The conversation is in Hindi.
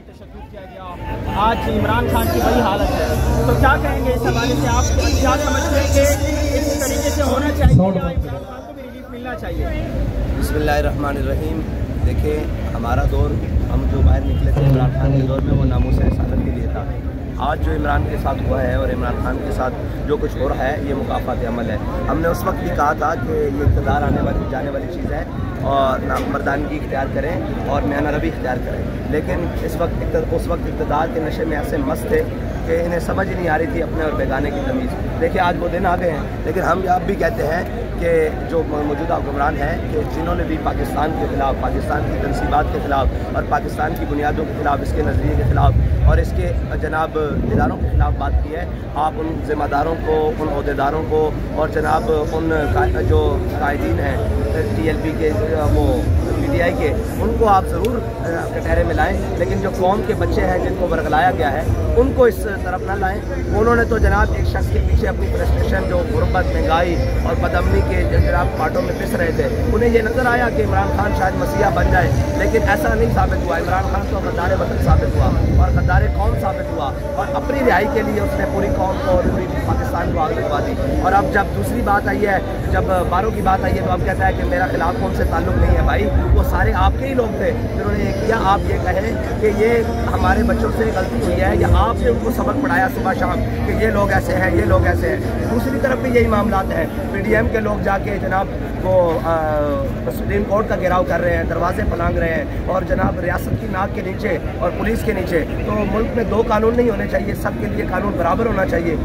किया गया। आज इमरान खान की बड़ी हालत है। तो क्या कहेंगे इस हवाले से? आप क्या समझते हैं कि इस तरीके से होना चाहिए इमरान खान को भी रिलीफ मिलना चाहिए। रहीम देखिए, हमारा दौर, हम जो बाहर निकले थे, इमरान खान के दौर में वो नामों से के लिए था। आज जो इमरान के साथ हुआ है और इमरान खान के साथ जो कुछ हो रहा है, ये मुकाफात अमल है। हमने उस वक्त भी कहा था कि ये इकतदार आने वाली, जाने वाली चीज़ है और मर्दानगी इख्तियार करें और मैन रबी इख्तियार करें। लेकिन इस वक्त उस वक्त इकतदार के नशे में ऐसे मस्त थे कि इन्हें समझ नहीं आ रही थी अपने और बेगाने की तमीज़। देखिए, आज वो दिन आ गए हैं, लेकिन हम अब भी कहते हैं कि जो मौजूदा हुक्मरान हैं कि जिन्होंने भी पाकिस्तान के ख़िलाफ़, पाकिस्तान की तनसीबात के ख़िलाफ़ और पाकिस्तान की बुनियादों के ख़िलाफ़, इसके नज़रिए के ख़िलाफ़ और इसके जनाब इदारों के ख़िलाफ़ बात की है, आप उन ज़िम्मेदारों को, उन अहदेदारों को और जनाब उन जो कायदीन हैं टी एल पी के वो पी टी आई के, उनको आप ज़रूर कटहरे में लाएँ। लेकिन जो कौम के बच्चे हैं, जिनको बरगलाया गया है, उनको इस तरफ़ ना लाएँ। उन्होंने तो जनाब एक शख्स के पीछे अपनी फ्रस्ट्रेशन जो गुरबत महँगाई और बदमनी के जनाब पार्टों में पिस रहे थे, उन्हें ये नज़र आया कि इमरान खान शायद मसीहा बन जाए। लेकिन ऐसा नहीं साबित हुआ। इमरान खान तो गद्दार वतन साबित हुआ और गद्दार कौम साबित हुआ और अपनी रिहाई के लिए उसने पूरी कौम को और पूरी पाकिस्तान को आग लगवा दी। और अब जब दूसरी बात आई है, जब बारों की बात आई है तो अब कहता है कि मेरा खिलाफ कौन से ताल्लुक नहीं है भाई। वो सारे आपके ही लोग थे। जिन्होंने ये किया, आप ये कहें कि ये हमारे बच्चों से गलती हुई है या आपने उनको सबक पढ़ाया सुबह शाम कि ये लोग ऐसे हैं, ये लोग ऐसे हैं। दूसरी तरफ़ भी यही मामला हैं। पी के लोग जाके जनाब वो सुप्रीम कोर्ट का घेराव कर रहे हैं, दरवाजे पलांग रहे हैं और जनाब रियासत की नाक के नीचे और पुलिस के नीचे। तो मुल्क में दो कानून नहीं होने चाहिए, सबके लिए कानून बराबर होना चाहिए।